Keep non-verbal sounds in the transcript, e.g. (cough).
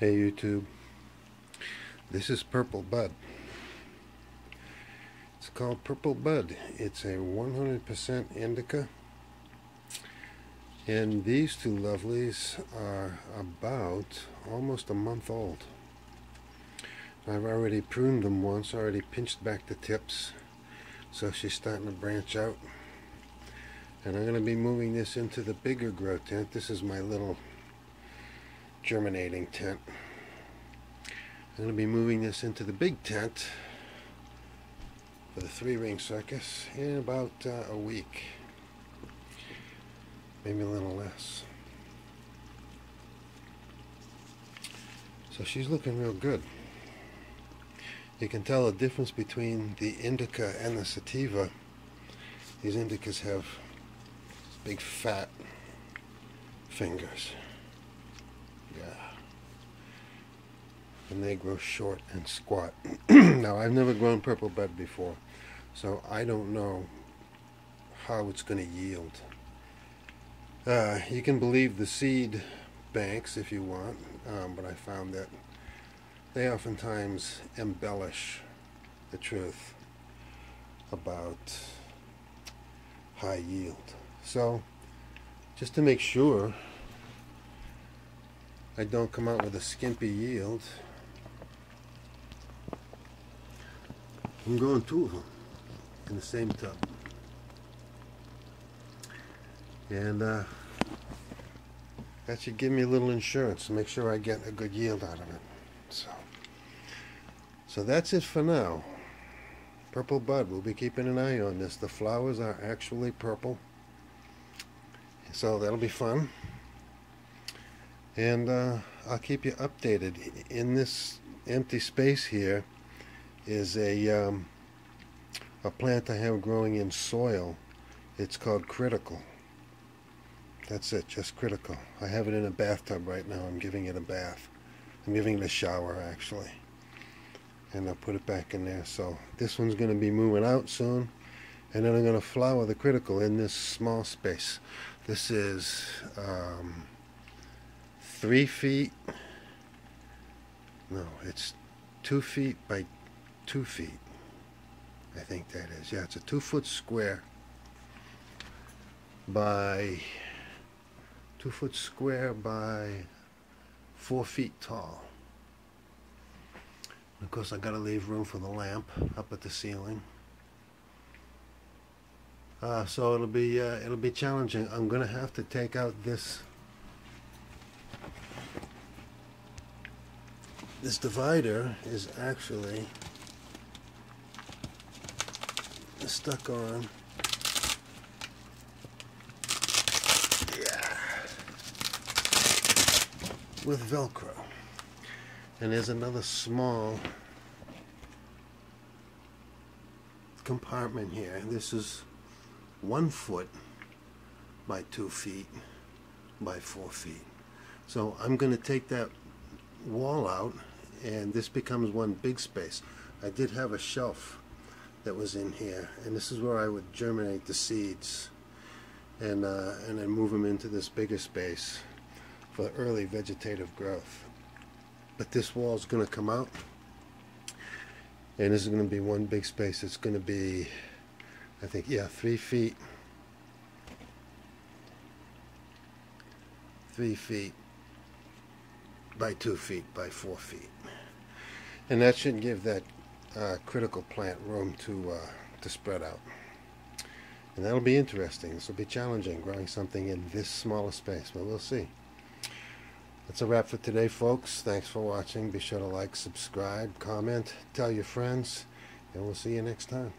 Hey YouTube, this is Purple Bud. It's called Purple Bud. It's a 100% indica. And these two lovelies are about almost a month old. I've already pruned them once, already pinched back the tips. So she's starting to branch out. And I'm going to be moving this into the bigger grow tent. This is my little germinating tent. I'm going to be moving this into the big tent for the three ring circus in about uh, a week. Maybe a little less. So she's looking real good. You can tell the difference between the indica and the sativa. These indicas have big fat fingers. And they grow short and squat. (clears throat) now, I've never grown purple bud before, so I don't know how it's going to yield. Uh, you can believe the seed banks if you want, um, but I found that they oftentimes embellish the truth about high yield. So, just to make sure I don't come out with a skimpy yield, I'm growing two of them in the same tub. And uh, that should give me a little insurance to make sure I get a good yield out of it. So, so that's it for now. Purple bud, we'll be keeping an eye on this. The flowers are actually purple. So that'll be fun. And uh, I'll keep you updated. In this empty space here, is a um, a plant I have growing in soil. It's called Critical. That's it, just Critical. I have it in a bathtub right now. I'm giving it a bath. I'm giving it a shower actually. And I'll put it back in there. So this one's going to be moving out soon. And then I'm going to flower the Critical in this small space. This is um, three feet. No, it's two feet by two feet. I think that is. Yeah, it's a two foot square by two foot square by four feet tall. Of course, I got to leave room for the lamp up at the ceiling. Uh, so it'll be uh, it'll be challenging. I'm going to have to take out this this divider is actually stuck on. Yeah. With Velcro. And there's another small compartment here. This is one foot by two feet by four feet. So I'm going to take that wall out and this becomes one big space. I did have a shelf that was in here and this is where I would germinate the seeds and uh, and then move them into this bigger space for early vegetative growth. But this wall is going to come out and this is going to be one big space. It's going to be I think yeah three feet. Three feet by two feet by four feet and that should give that uh, critical plant room to uh, to spread out. And that'll be interesting. This will be challenging, growing something in this smaller space, but we'll see. That's a wrap for today, folks. Thanks for watching. Be sure to like, subscribe, comment, tell your friends, and we'll see you next time.